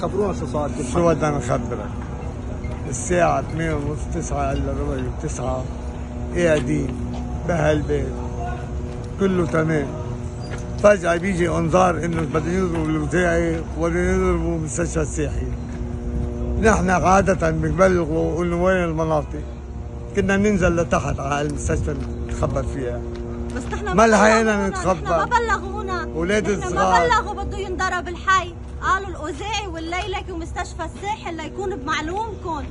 خبرونا شو صار؟ شو بدنا نخبرك الساعة 8 ونص 9 إلا ربع 9 قاعدين بهالبيت. كله تمام. فجأة بيجي انذار إنه بدهم يضربوا الوزاعي وبدهم يضربوا مستشفى الساحي نحن عادة بنبلغوا انه وين المناطق؟ كنا ننزل لتحت على المستشفى نتخبر فيها. بس نحن ما لحقنا بلغونا، نتخبى. نحن ما بلغونا. ولاد نحن صغار. ما بلغوا بده ينضرب الحي. قالوا الاوزاعي والليلكي ومستشفى الساحل ليكون بمعلومكم.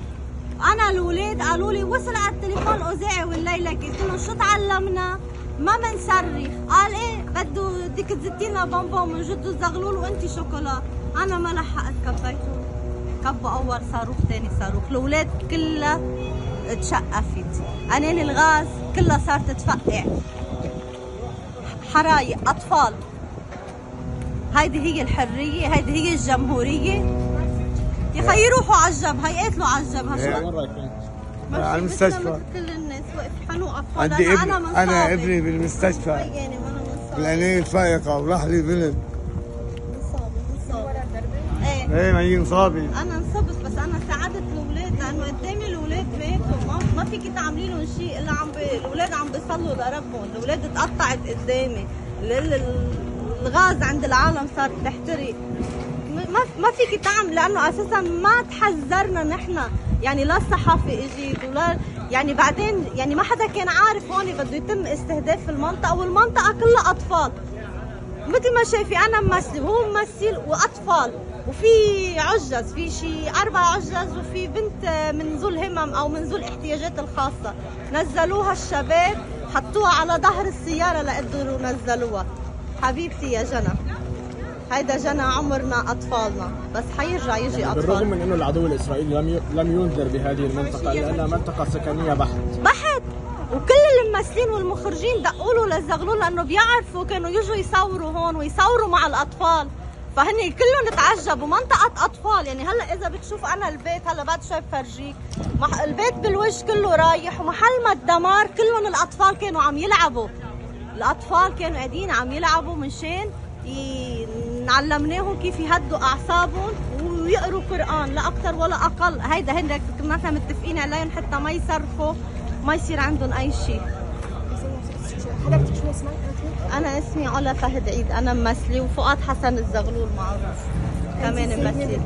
أنا الاولاد قالوا لي وصل على التليفون الاوزاعي والليلكي قلت لهم شو تعلمنا؟ ما بنصرخ قال إيه بده بدك تزتي لنا بونبون من جد الزغلول وانت شوكولا. أنا ما لحقت كبيته كبوا أول صاروخ ثاني صاروخ. الاولاد كلها تشقفت اناني الغاز كلها صارت تفقع. حرايق أطفال. هيدي هي الحرية هيدي هي الجمهورية. يا خيي روحوا على الجبهة يقتلوا على الجبهة. شو؟ وين رايحين؟ ما على المستشفى. كل الناس وقف حنوق أطفال؟ عندي أنا ابني أنا صابي. ابني بالمستشفى. يعني العينين فايقة وراح لي بنت إيه إيه ما هي انصابي أنا انصبت بس أنا ساعدت الأولاد لأنه قدامي الأولاد ماتوا ما, ما فيك تعملي لهم شيء إلا عم بي... الأولاد عم بيصلوا لربهم. الأولاد اتقطعت قدامي. الغاز عند العالم صار تحترق ما ما فيك تعمل لأنه أساسا ما تحذرنا نحن. يعني لا الصحافه اجت ولا يعني بعدين يعني ما حدا كان عارف هون بده يتم استهداف المنطقة والمنطقة كلها أطفال. مثل ما شايفي أنا ممثل وهو ممثل وأطفال وفي عجز. في شي أربع عجز وفي بنت من ذو الهمم أو من ذو الاحتياجات الخاصة. نزلوها الشباب حطوها على ظهر السيارة لقدروا نزلوها. حبيبتي يا جنى. هيدا جنى عمرنا أطفالنا. بس حيرجع يجي بالرغم اطفال من إنه العدو الإسرائيلي لم لم ينذر بهذه المنطقة لأنها منطقة سكنية بحت. بحت. وكل الممثلين والمخرجين دقوا له للزغلول لأنه بيعرفوا كانوا يجوا يصوروا هون ويصوروا مع الأطفال. فهن كلهم تعجبوا منطقة أطفال. يعني هلأ إذا بتشوف أنا البيت هلأ بعد شوي بفرجيك. البيت بالوجه كله رايح ومحل ما الدمار كلهم الأطفال كانوا عم يلعبوا. الأطفال كانوا قاعدين عم يلعبوا منشان نعلمناهم كيف يهدوا أعصابهم ويقروا قرآن لا أكثر ولا أقل. هيدا هيدا كنا متفقين عليهم حتى ما يصرخوا ما يصير عندهم أي شيء. حضرتك شو؟ أنا اسمي علا فهد عيد أنا ممثلة وفؤاد حسن الزغلول معروف. كمان ممثل